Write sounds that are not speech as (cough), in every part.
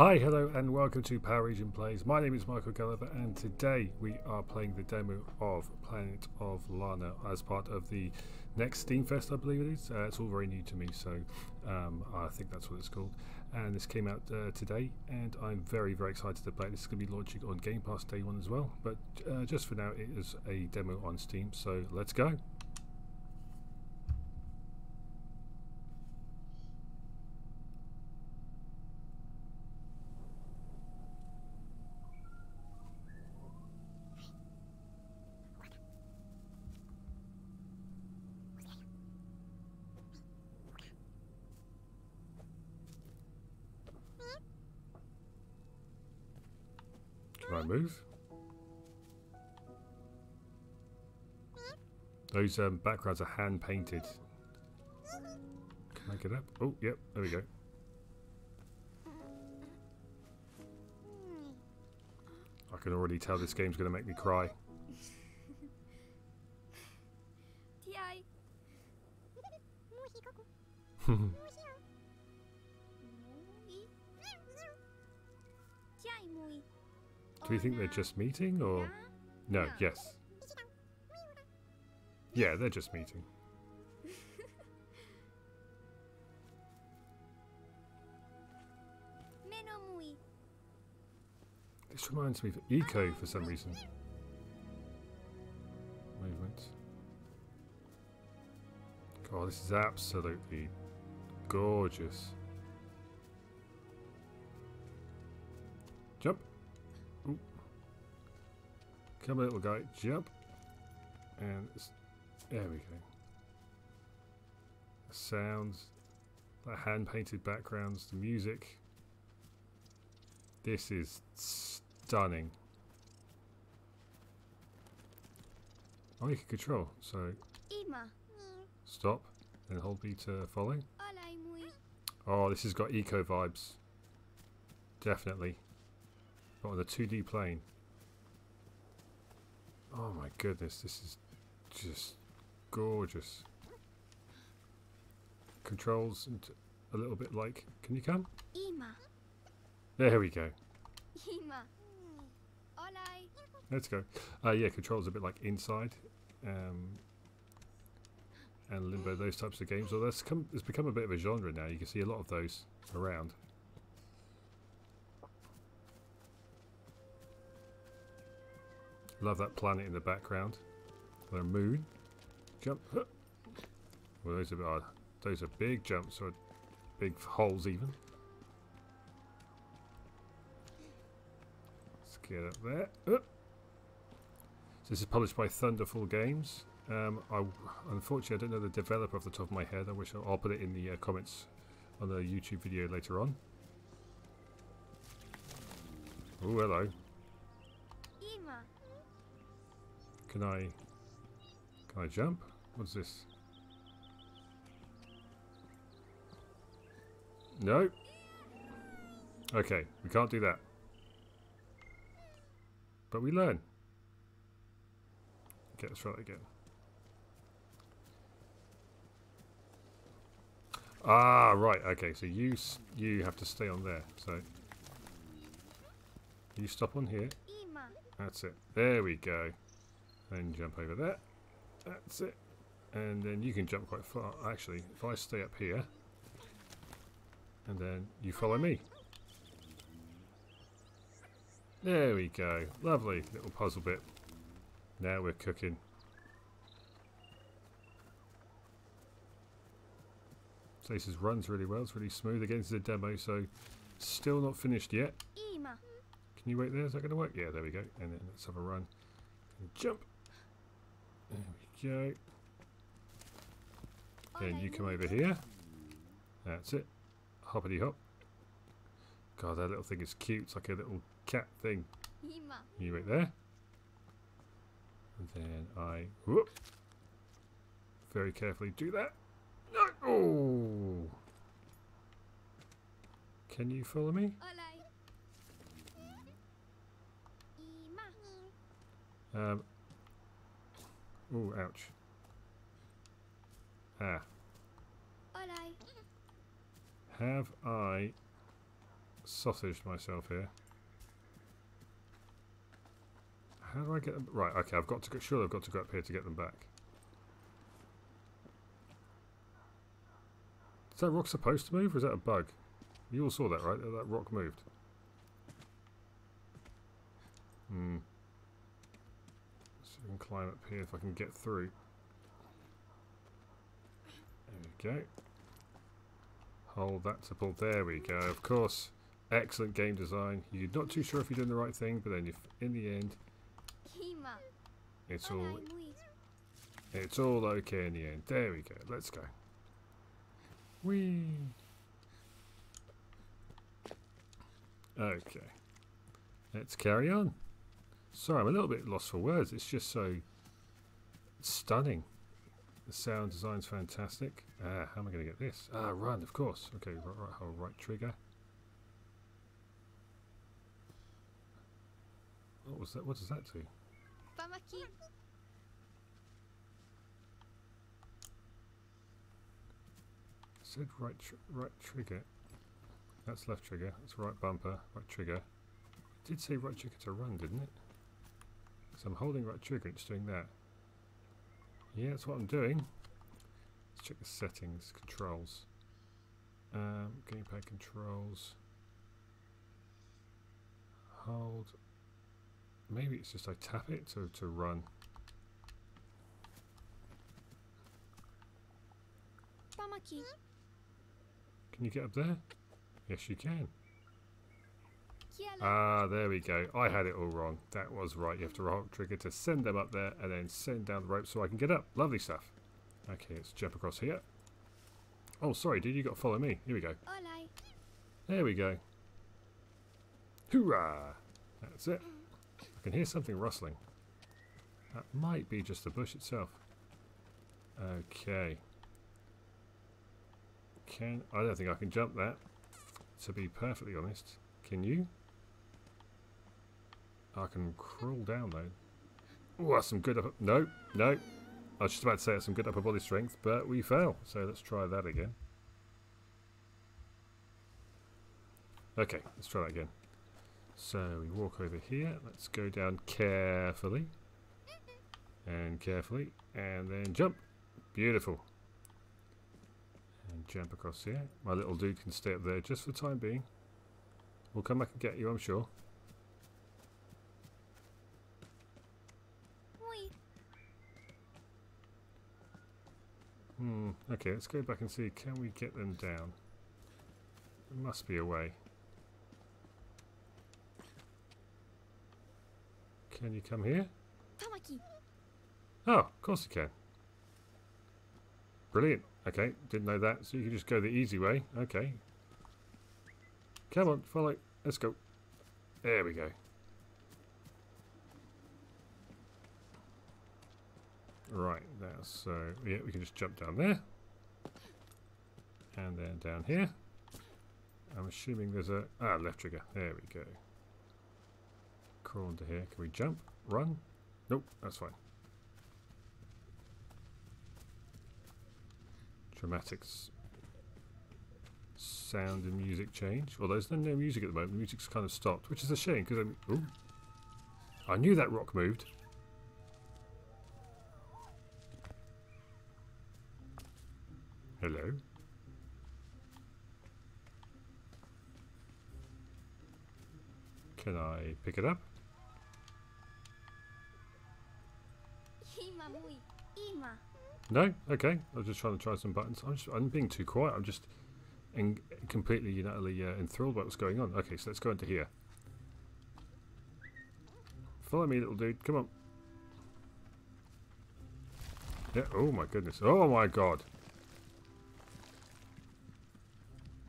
Hi, hello, and welcome to PAL Region Plays. My name is Michael Gulliver, and today we are playing the demo of Planet of Lana as part of the next Steam Fest, I believe it is. Uh, it's all very new to me, so um, I think that's what it's called. And this came out uh, today, and I'm very, very excited to play it. This is going to be launching on Game Pass day one as well, but uh, just for now, it is a demo on Steam, so let's go. Those um, backgrounds are hand painted. Can I get up? Oh, yep, there we go. I can already tell this game's going to make me cry. (laughs) Do you think they're just meeting or? No, yes. Yeah, they're just meeting. This reminds me of Ico for some reason. Movement. God, this is absolutely gorgeous. Jump. Ooh. Come on, little guy. Jump. And there we go. The sounds, the hand painted backgrounds, the music. This is stunning. Oh, you can control. So stop and hold B to follow. Oh, this has got Ico vibes. Definitely. But on a 2D plane. Oh my goodness, this is just gorgeous. Controls and a little bit like. Can you come? There we go. Let's go. Uh, yeah, controls a bit like Inside um, and Limbo, those types of games. Well, that's come, it's become a bit of a genre now. You can see a lot of those around. Love that planet in the background. The moon. Jump. (gasps) Well, those are uh, those are big jumps or big holes even. Let's get up there. (gasps) So this is published by Thunderful Games. Um, I unfortunately I don't know the developer off the top of my head. I wish I, I'll put it in the uh, comments on the YouTube video later on. Oh, hello. Can I... Can I jump? What's this? No. Okay, we can't do that. But we learn. Okay, let's try that again. Ah, right. Okay, so you you have to stay on there. So you stop on here. That's it. There we go. Then jump over there. That's it. And then you can jump quite far. Actually, if I stay up here, and then you follow me. There we go. Lovely little puzzle bit. Now we're cooking. So this is runs really well. It's really smooth. Again, this is a demo, so still not finished yet. Can you wait there? Is that going to work? Yeah, there we go. And then let's have a run. And jump. There we go. Then you come over here. That's it. Hoppity hop. God, that little thing is cute. It's like a little cat thing. You wait there. And then I whoop, very carefully do that. No! Oh! Can you follow me? Um. Oh, ouch. Ah. Have I sausaged myself here. How do I get them? Right, okay, I've got to go. Sure, I've got to go up here to get them back. Is that rock supposed to move, or is that a bug? You all saw that, right? That rock moved. Hmm. Can climb up here if I can get through. There we go. Hold that to pull. There we go. Of course. Excellent game design. You're not too sure if you're doing the right thing, but then if in the end, it's all it's all okay in the end. There we go. Let's go. Whee. Okay. Let's carry on. Sorry, I'm a little bit lost for words. It's just so stunning. The sound design's fantastic. Ah, how am I going to get this? Ah, run, of course. Okay, right, right, hold right trigger. What was that? What does that do? Said right tr right trigger. That's left trigger. That's right bumper. Right trigger. It did say right trigger to run, didn't it? So I'm holding right trigger. It's doing that. Yeah, that's what I'm doing. Let's check the settings, controls. Um, gamepad controls. Hold. Maybe it's just I tap it to, to run. Can you get up there? Yes, you can. Ah, there we go. I had it all wrong. That was right. You have to hold trigger to send them up there and then send down the rope so I can get up. Lovely stuff. Okay, let's jump across here. Oh, sorry, dude. You got to follow me. Here we go. There we go. Hoorah! That's it. I can hear something rustling. That might be just the bush itself. Okay. Can I don't think I can jump that. To be perfectly honest, can you? I can crawl down though. Oh, that's some good upper. No, no. I was just about to say that's some good upper body strength, but we fail. So let's try that again. Okay, let's try that again. So we walk over here. Let's go down carefully. And carefully. And then jump. Beautiful. And jump across here. My little dude can stay up there just for the time being. We'll come back and get you, I'm sure. Hmm. Okay, let's go back and see. Can we get them down? There must be a way. Can you come here? Pamaki. Oh, of course you can. Brilliant. Okay, didn't know that. So you can just go the easy way. Okay. Come on, follow. Let's go. There we go. Right, now, so, yeah, we can just jump down there. And then down here. I'm assuming there's a... Ah, left trigger. There we go. Crawl into here. Can we jump? Run? Nope, that's fine. Dramatic s- sound and music change. Well, there's no, music at the moment. The music's kind of stopped, which is a shame because I'm. I knew that rock moved. Hello. Can I pick it up? Hima Mui. Ima. No? Okay. I was just trying to try some buttons. I'm, just, I'm being too quiet. I'm just en- completely and utterly uh, enthralled by what's going on. Okay, so let's go into here. Follow me, little dude. Come on. Yeah. Oh, my goodness. Oh, my God.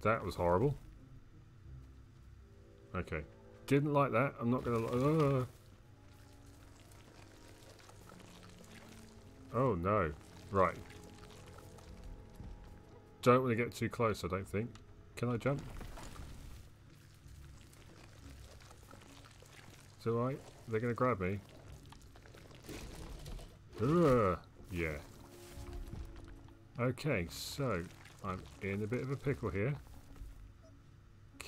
That was horrible. Okay. Didn't like that. I'm not going to... Uh. Oh, no. Right. Don't want to get too close, I don't think. Can I jump? Do I? They're going to grab me. Yeah. Okay, so I'm in a bit of a pickle here.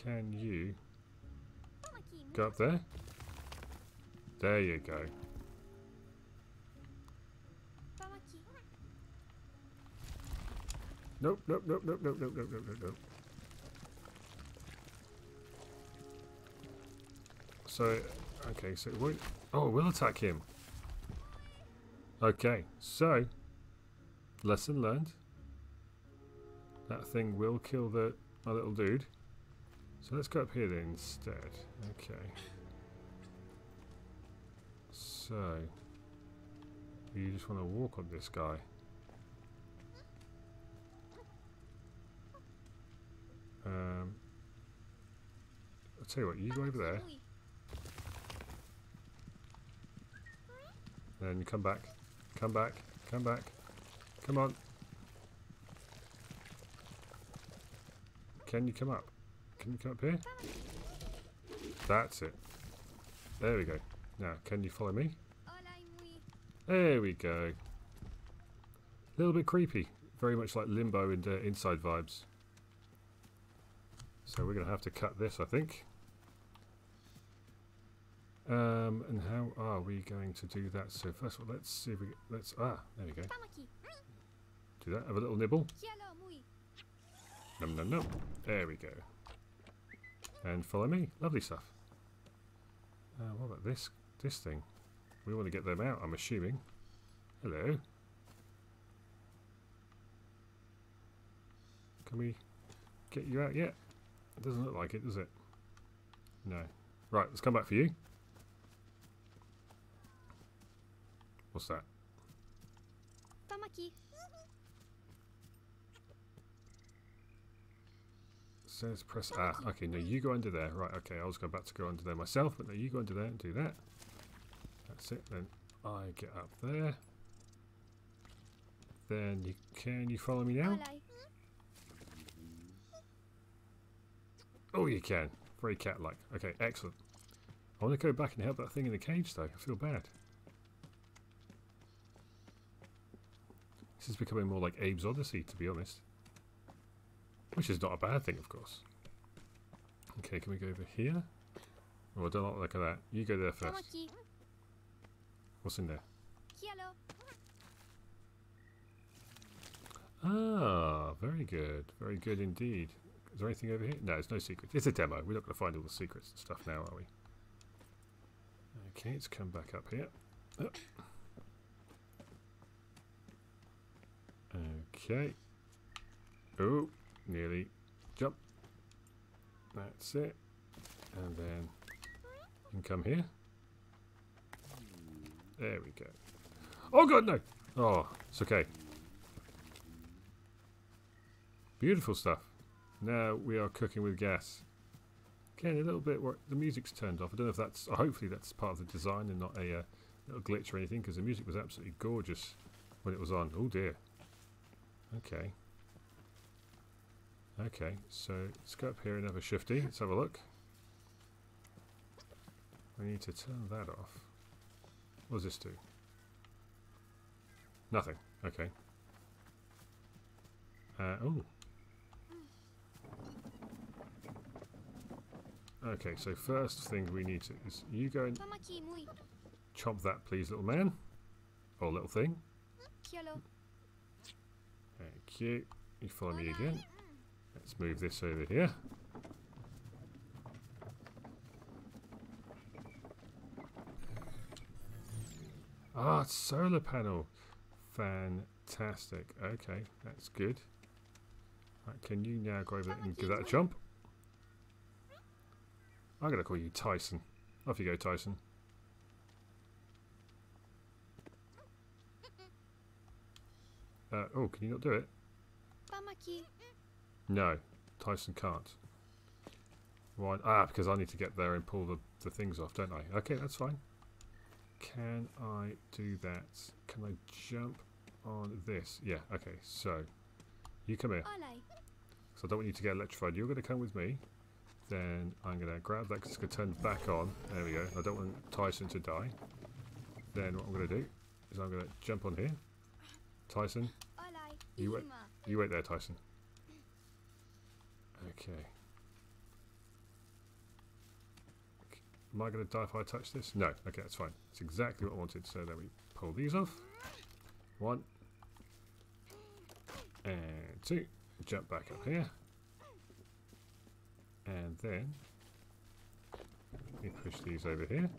Can you go up there? There you go. Nope, nope, nope, nope, nope, nope, nope, nope, nope, So, okay, so it won't... Oh, we will attack him. Okay, so... Lesson learned. That thing will kill the my little dude. So let's go up here then instead. Okay. So, you just want to walk on this guy. Um, I'll tell you what, you go over there. Then come back, come back, come back. Come on. Can you come up? can you come up here? That's it. There we go. Now, can you follow me? There we go. A little bit creepy. Very much like Limbo and uh, Inside vibes. So we're going to have to cut this, I think. Um, and how are we going to do that? So first of all, let's see if we... Let's... Ah, there we go. Do that. Have a little nibble. Nom nom nom. There we go and follow me. Lovely stuff. Uh, what about this this thing? We want to get them out, I'm assuming. Hello. Can we get you out yet? It doesn't look like it, does it? No. Right, let's come back for you. What's that? Tamaki. says press Ah, okay, now you go under there. Right, okay, I was going back to go under there myself, but now you go under there and do that. That's it, then I get up there. Then you can you follow me now? Oh, you can. Very cat-like. Okay, excellent. I want to go back and help that thing in the cage, though. I feel bad. This is becoming more like Abe's Oddysee, to be honest. Which is not a bad thing, of course. Okay, can we go over here? Oh, I don't like that. You go there first. What's in there? Ah, very good. Very good indeed. Is there anything over here? No, it's no secret. It's a demo. We're not going to find all the secrets and stuff now, are we? Okay, let's come back up here. Okay. Oh, nearly. Jump. That's it. And then you can come here. There we go. Oh god, no! Oh, it's okay. Beautiful stuff. Now we are cooking with gas. Again, a little bit where the music's turned off. I don't know if that's, hopefully that's part of the design and not a uh, little glitch or anything because the music was absolutely gorgeous when it was on. Oh dear. Okay. Okay, so let's go up here and have a shifty. Let's have a look. We need to turn that off. What does this do? Nothing. Okay. Uh, oh. Okay, so first thing we need to is you go and chop that, please, little man. Or little thing. Thank you. You follow me again. Let's move this over here. Ah, solar panel. Fantastic. Okay, that's good. Right, can you now go over and give that a jump? I'm going to call you Tyson. Off you go, Tyson. Uh, oh, can you not do it? No, Tyson can't. Why? Ah, because I need to get there and pull the, the things off, don't I? Okay, that's fine. Can I do that? Can I jump on this? Yeah, okay, so you come here. Because I don't want you to get electrified. You're going to come with me. Then I'm going to grab that because it's going to turn back on. There we go. I don't want Tyson to die. Then what I'm going to do is I'm going to jump on here. Tyson, you wait, you wait there, Tyson. Okay. Am I going to die if I touch this? No. Okay, that's fine. That's exactly what I wanted. So then we pull these off. One. And two. Jump back up here. And then we push these over here.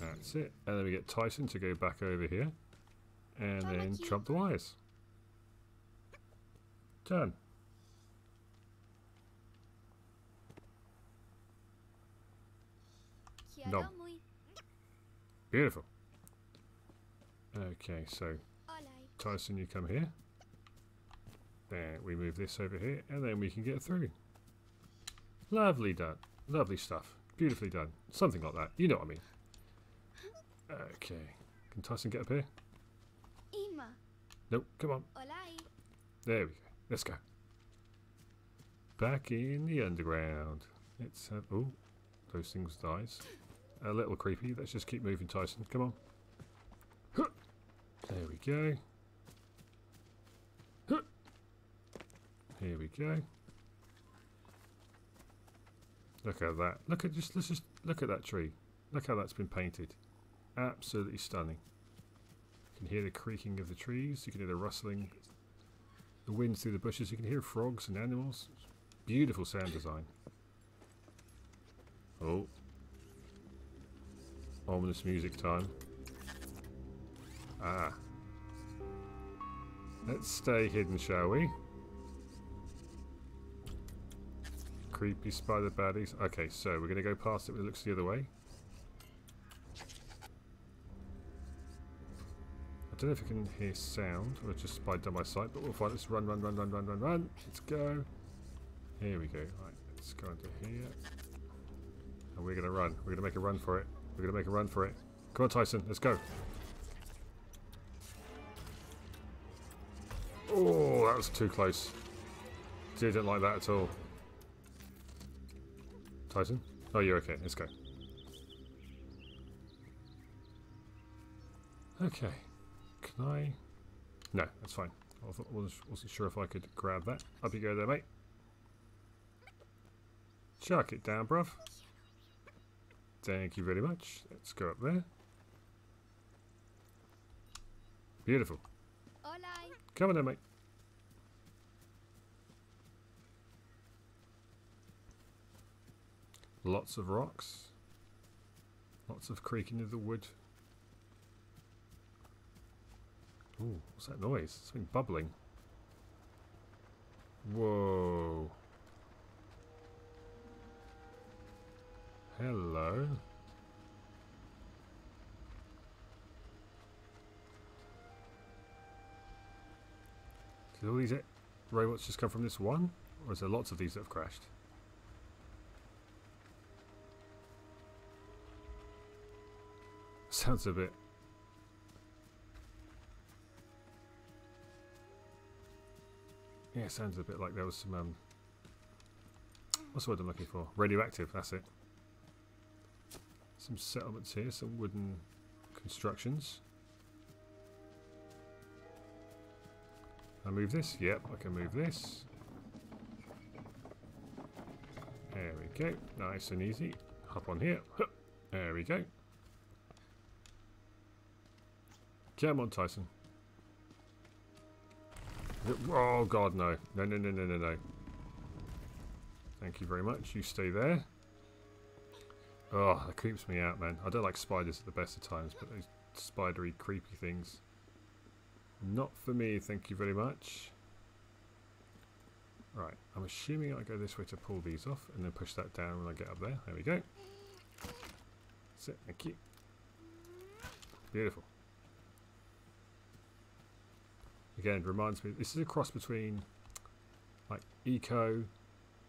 That's it. And then we get Tyson to go back over here. And then trump the wires. Done. No. Beautiful. Okay, so Tyson, you come here. There, we move this over here, and then we can get through. Lovely done. Lovely stuff. Beautifully done. Something like that. You know what I mean. Okay. Can Tyson get up here? Nope. Come on. There we go. Let's go. Back in the underground. Let's have. Oh, those things dies. A little creepy. Let's just keep moving, Tyson. Come on. There we go. Here we go. Look at that. Look at just let's just look at that tree. Look how that's been painted. Absolutely stunning. You can hear the creaking of the trees. You can hear the rustling the wind through the bushes. You can hear frogs and animals. Beautiful sound design. Oh. Ominous music time. Ah. Let's stay hidden, shall we? Creepy spider baddies. Okay, so we're going to go past it, but it looks the other way. Don't know if you can hear sound or just spied down my sight, but we'll find Let's run, run, run, run, run, run, run. Let's go. Here we go. Right, let's go into here. And we're going to run. We're going to make a run for it. We're going to make a run for it. Come on, Tyson. Let's go. Oh, that was too close. Didn't like that at all. Tyson? Oh, you're okay. Let's go. Okay. Can I? No, that's fine. I thought- wasn't, wasn't sure if I could grab that. Up you go there, mate. Chuck it down, bruv. Thank you very much. Let's go up there. Beautiful. Come on then, mate. Lots of rocks. Lots of creaking of the wood. Ooh, what's that noise? Something bubbling. Whoa. Hello. Did all these robots just come from this one? Or is there lots of these that have crashed? Sounds a bit... Yeah, sounds a bit like there was some... Um, what's the word I'm looking for? Radioactive, that's it. Some settlements here, some wooden constructions. I move this? Yep, I can move this. There we go. Nice and easy. Hop on here. There we go. Come on, Tyson. Oh, God, no. No, no, no, no, no, no. Thank you very much. You stay there. Oh, that creeps me out, man. I don't like spiders at the best of times, but those spidery, creepy things. Not for me, thank you very much. Right, I'm assuming I go this way to pull these off and then push that down when I get up there. There we go. That's it, thank you. Beautiful. Again, reminds me, this is a cross between like Ico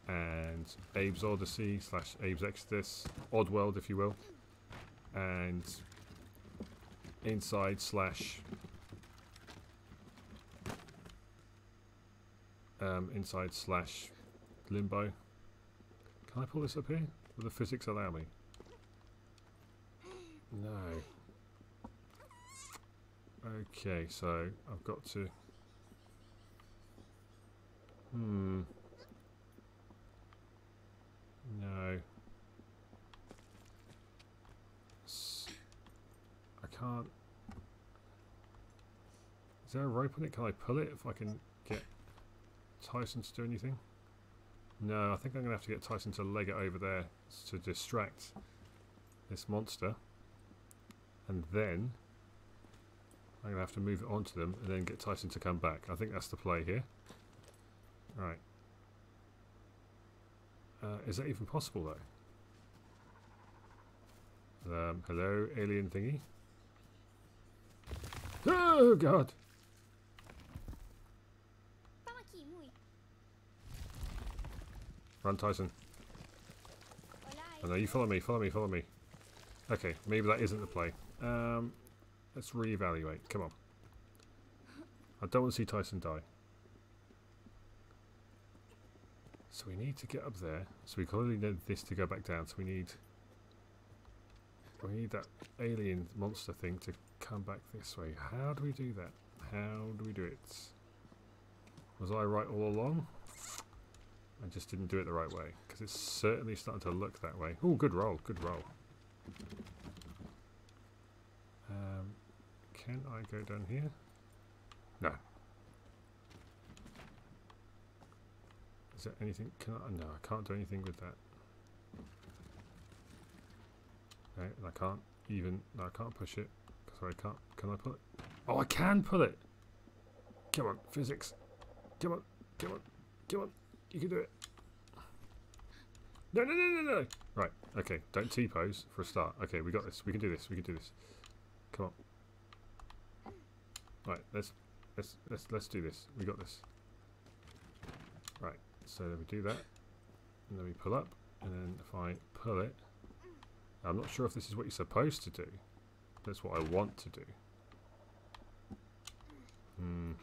and Abe's Oddysee slash Abe's Exoddus, Oddworld if you will, and Inside slash um, inside slash limbo. Can I pull this up here? Will the physics allow me? No. Okay, so I've got to... Hmm. No. I can't... Is there a rope on it? Can I pull it if I can get Tyson to do anything? No, I think I'm going to have to get Tyson to leg it over there to distract this monster. And then I'm going to have to move it onto them and then get Tyson to come back. I think that's the play here. Right. Uh, is that even possible though? Um, hello, alien thingy. Oh god! Run, Tyson. Hola. Oh, no, you follow me, follow me, follow me. Okay, maybe that isn't the play. Um, let's reevaluate. Come on. I don't want to see Tyson die. So we need to get up there. So we clearly need this to go back down. So we need we need that alien monster thing to come back this way. How do we do that? How do we do it? Was I right all along? I just didn't do it the right way because it's certainly starting to look that way. Oh, good roll, good roll. Um, can I go down here? No. Is there anything? Can I? No, I can't do anything with that. No, I can't even. No, I can't push it. Sorry, I can't. Can I pull it? Oh, I can pull it. Come on, physics. Come on, come on, come on. You can do it. No, no, no, no, no. Right. Okay. Don't T-pose for a start. Okay, we got this. We can do this. We can do this. Right. Let's let's let's let's do this. We got this. Right. So then we do that, and then we pull up, and then if I pull it, I'm not sure if this is what you're supposed to do. That's what I want to do. Hmm.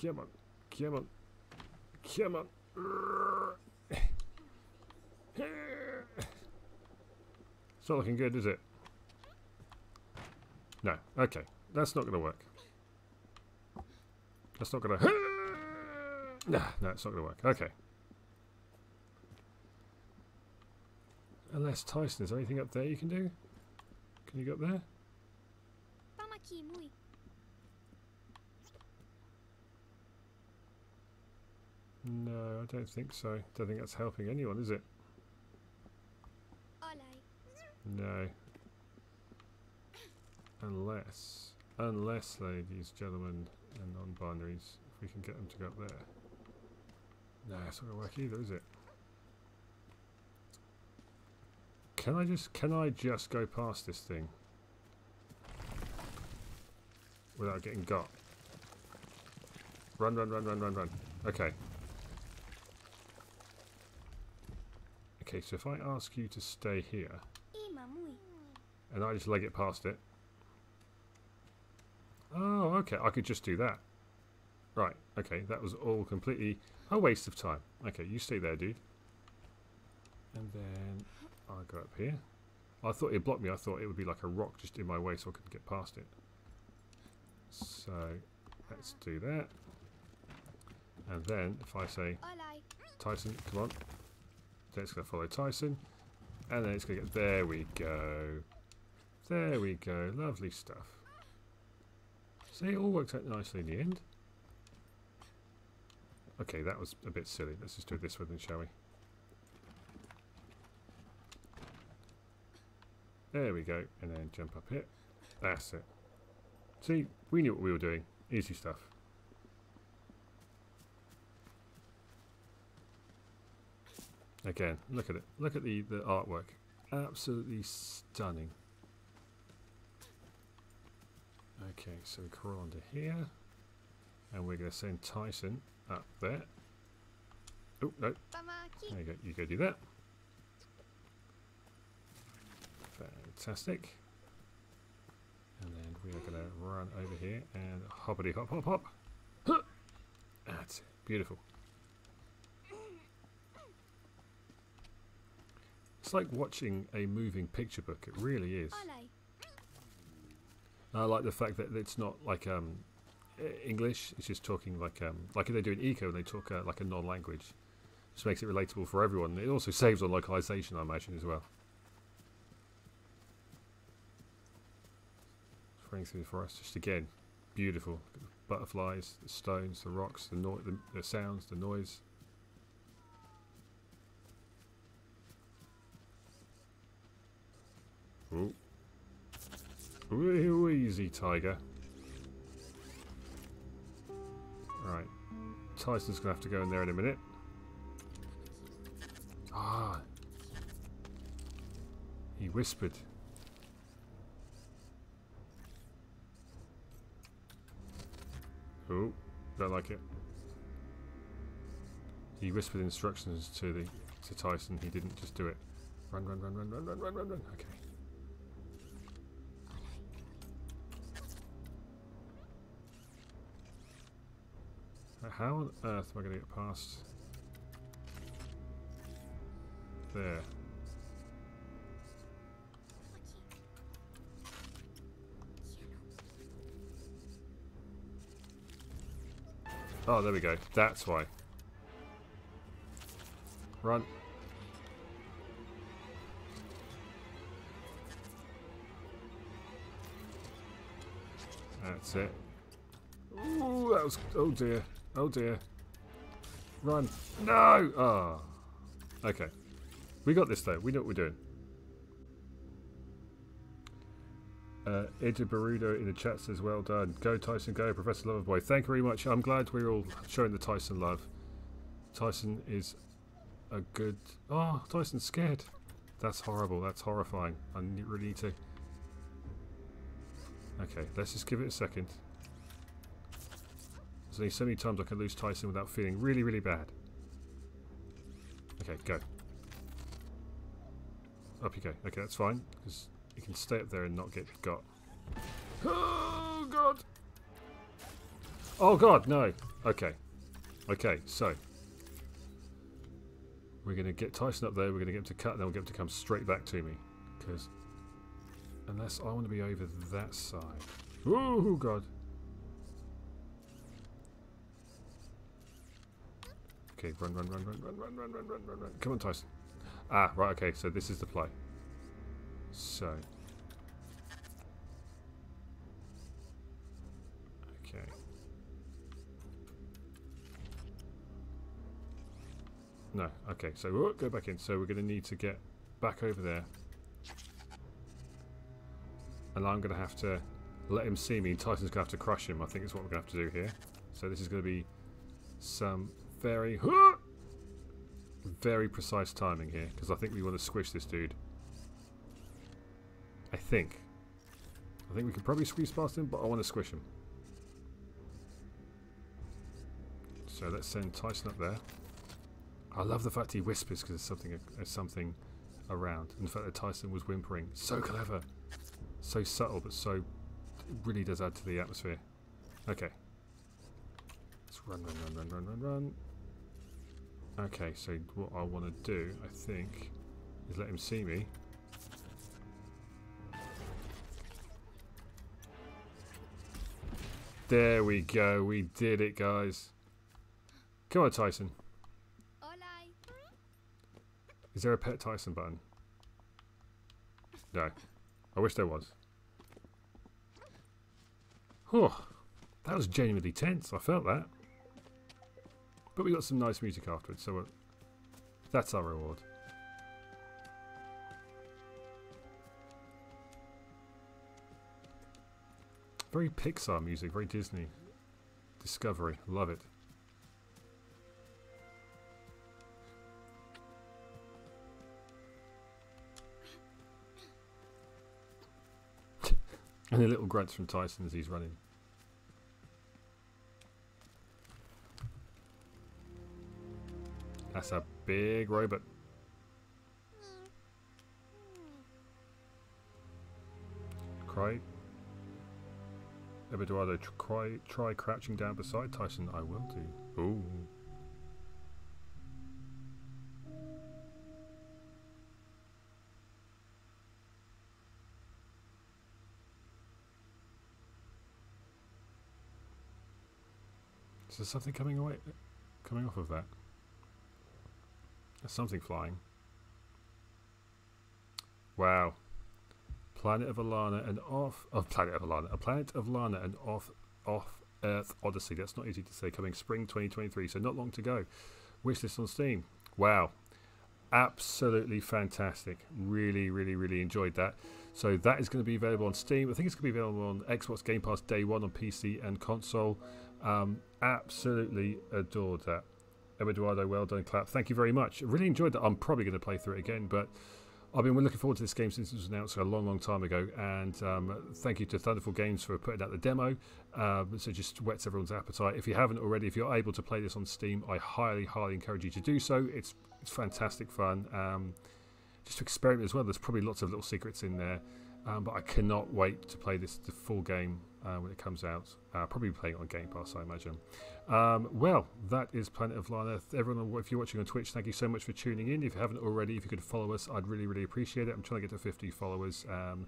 Come on. Come on. Come on. It's not looking good, is it? No. Okay. That's not going to work. That's not going (laughs) to... Nah, no, it's not going to work. Okay. Unless Tyson, is there anything up there you can do? Can you go up there? Vamos aqui, Mui. No, I don't think so. Don't think that's helping anyone, is it? No. Unless, unless, ladies, gentlemen, and non-binaries, if we can get them to go up there. No, it's not going to work either, is it? Can I just, can I just go past this thing? Without getting got? Run, run, run, run, run, run. Okay. Okay, so if I ask you to stay here, and I just leg it past it. Oh, okay. I could just do that. Right. Okay. That was all completely a waste of time. Okay, you stay there, dude. And then I'll go up here. I thought it blocked me. I thought it would be like a rock just in my way so I couldn't get past it. So let's do that. And then if I say, Tyson, come on. Then it's going to follow Tyson. And then it's going to get... There we go. There we go. Lovely stuff. See, it all works out nicely in the end. Okay, that was a bit silly. Let's just do this way then, shall we? There we go. And then jump up here. That's it. See, we knew what we were doing. Easy stuff. Again, look at it. Look at the, the artwork. Absolutely stunning. Okay, so we crawl under here. And we're going to send Tyson up there. Oh, no. There you go. You go do that. Fantastic. And then we are going to run over here and hoppity hop hop hop. Huh. That's it. Beautiful. It's like watching a moving picture book. It really is. I like the fact that it's not like um, English. It's just talking like um, like they do in Ico. And they talk uh, like a non-language. Just makes it relatable for everyone. It also saves on localization, I imagine, as well. running through the forest. Just again, beautiful. Butterflies, the stones, the rocks, the, no- the, the sounds, the noise. Ooh. Ooh, easy, tiger. Right. Tyson's going to have to go in there in a minute. Ah. He whispered. Oh, don't like it. He whispered instructions to the to Tyson. He didn't just do it. Run, run, run, run, run, run, run, run, run. Okay. How on earth am I going to get past there? Oh, there we go. That's why. Run. That's it. Ooh, that was. Oh dear. Oh dear. Run. No! Ah. Okay. We got this though. We know what we're doing. Uh, Edge Barudo in the chat says, well done. Go Tyson, go Professor Loverboy. Thank you very much. I'm glad we're all showing the Tyson love. Tyson is a good... Oh, Tyson's scared. That's horrible. That's horrifying. I really need to... Okay, let's just give it a second. There's only so many times I can lose Tyson without feeling really, really bad. Okay, go. Up you go. Okay, that's fine. Because you can stay up there and not get got. Oh, God! Oh, God, no. Okay. Okay, so. We're going to get Tyson up there, we're going to get him to cut, and then we'll get him to come straight back to me. Because. Unless I want to be over that side. Oh, God. Okay, run, run, run, run, run, run, run, run, run, run, run. Come on, Tyson. Ah, right, okay, so this is the play. So. Okay. No, okay, so we'll go back in. So we're going to need to get back over there. And I'm going to have to let him see me. Tyson's going to have to crush him, I think is what we're going to have to do here. So this is going to be some very... Very precise timing here, because I think we want to squish this dude. I think. I think we could probably squeeze past him, but I want to squish him. So let's send Tyson up there. I love the fact he whispers because there's something, there's something around. And the fact that Tyson was whimpering. So clever. So subtle, but so... It really does add to the atmosphere. Okay. Let's run, run, run, run, run, run, run. Okay, so what I want to do, I think, is let him see me. There we go. We did it, guys. Come on, Tyson. Is there a pet Tyson button? No. I wish there was. Oh, that was genuinely tense. I felt that. But we got some nice music afterwards, so that's our reward. Very Pixar music, very Disney. Discovery, love it. (laughs) and the little grunts from Tyson as he's running. That's a big robot. Cry. Eduardo, tr- cry, try crouching down beside Tyson. I will do. Ooh. Is there something coming away, coming off of that? There's something flying. Wow. Planet of Alana and off of Planet of Alana, a Planet of Lana and off off Earth Odyssey. That's not easy to say. Coming spring 2023, so not long to go. Wish this on Steam. Wow, absolutely fantastic. Really, really, really enjoyed that. So that is going to be available on Steam. I think it's going to be available on Xbox Game Pass day one on PC and console. Um, absolutely adored that. Eduardo, well done, clap. Thank you very much. Really enjoyed that. I'm probably going to play through it again, but I've been looking forward to this game since it was announced a long, long time ago. And um, thank you to Thunderful Games for putting out the demo. Um, so just whets everyone's appetite. If you haven't already, if you're able to play this on Steam, I highly, highly encourage you to do so. It's it's fantastic fun. Um, just to experiment as well. There's probably lots of little secrets in there. Um, but I cannot wait to play this the full game uh, when it comes out. Uh, probably playing it on Game Pass, I imagine. Um, well, that is Planet of Lana. Everyone, if you're watching on Twitch, thank you so much for tuning in. If you haven't already, if you could follow us, I'd really, really appreciate it. I'm trying to get to 50 followers. Um,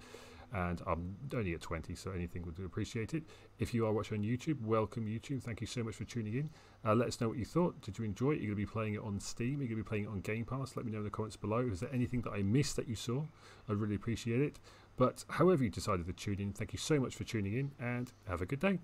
and I'm only at 20, so anything would appreciate it. If you are watching on YouTube, welcome YouTube. Thank you so much for tuning in. Uh, let us know what you thought. Did you enjoy it? You're going to be playing it on Steam. You're going to be playing it on Game Pass. Let me know in the comments below. Is there anything that I missed that you saw? I'd really appreciate it. But however you decided to tune in, thank you so much for tuning in and have a good day.